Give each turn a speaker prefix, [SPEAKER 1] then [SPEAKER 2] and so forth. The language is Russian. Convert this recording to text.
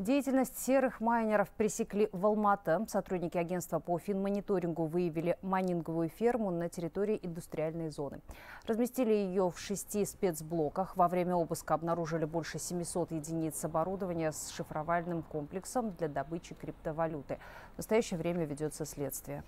[SPEAKER 1] Деятельность серых майнеров пресекли в Алматы. Сотрудники агентства по финмониторингу выявили майнинговую ферму на территории индустриальной зоны. Разместили ее в шести спецблоках. Во время обыска обнаружили больше 700 единиц оборудования с шифровальным комплексом для добычи криптовалюты. В настоящее время ведется следствие.